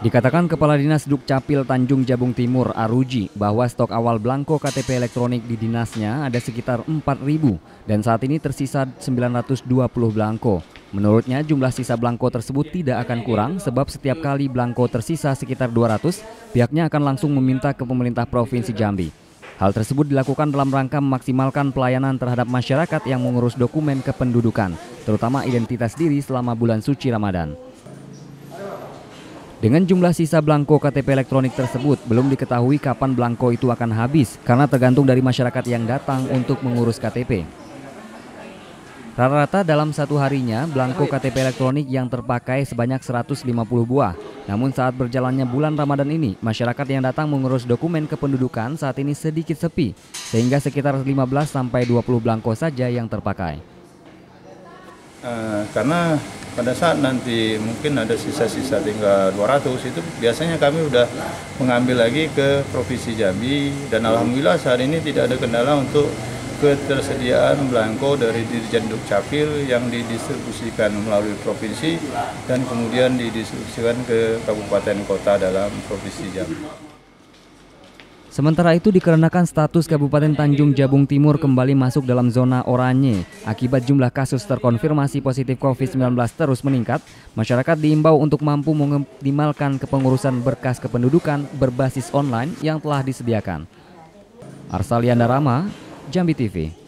Dikatakan Kepala Dinas Dukcapil Tanjung Jabung Timur Aruji bahwa stok awal belangko KTP elektronik di dinasnya ada sekitar 4.000 dan saat ini tersisa 920 belangko. Menurutnya jumlah sisa belangko tersebut tidak akan kurang sebab setiap kali belangko tersisa sekitar 200, pihaknya akan langsung meminta ke pemerintah Provinsi Jambi. Hal tersebut dilakukan dalam rangka memaksimalkan pelayanan terhadap masyarakat yang mengurus dokumen kependudukan, terutama identitas diri selama bulan suci Ramadan. Dengan jumlah sisa belangko KTP elektronik tersebut, belum diketahui kapan belangko itu akan habis karena tergantung dari masyarakat yang datang untuk mengurus KTP. Rata-rata dalam satu harinya, belangko KTP elektronik yang terpakai sebanyak 150 buah. Namun saat berjalannya bulan Ramadan ini, masyarakat yang datang mengurus dokumen kependudukan saat ini sedikit sepi, sehingga sekitar 15 sampai 20 belangko saja yang terpakai. Uh, karena pada saat nanti mungkin ada sisa-sisa tinggal 200 itu biasanya kami sudah mengambil lagi ke Provinsi Jambi dan Alhamdulillah saat ini tidak ada kendala untuk ketersediaan belangko dari Dirjen Dukcapil yang didistribusikan melalui provinsi dan kemudian didistribusikan ke kabupaten kota dalam Provinsi Jambi. Sementara itu dikarenakan status Kabupaten Tanjung Jabung Timur kembali masuk dalam zona oranye akibat jumlah kasus terkonfirmasi positif COVID-19 terus meningkat, masyarakat diimbau untuk mampu mengoptimalkan kepengurusan berkas kependudukan berbasis online yang telah disediakan. Arsalianda Rama, Jambi TV.